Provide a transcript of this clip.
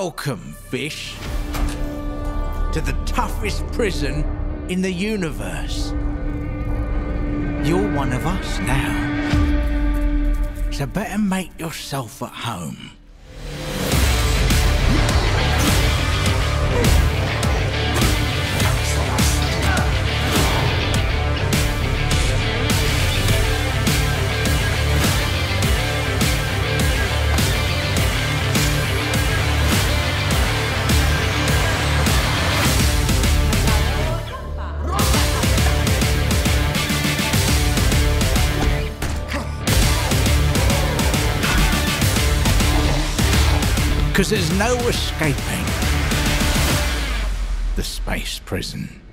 Welcome, fish, to the toughest prison in the universe. You're one of us now. So better make yourself at home. Because there's no escaping the space prison.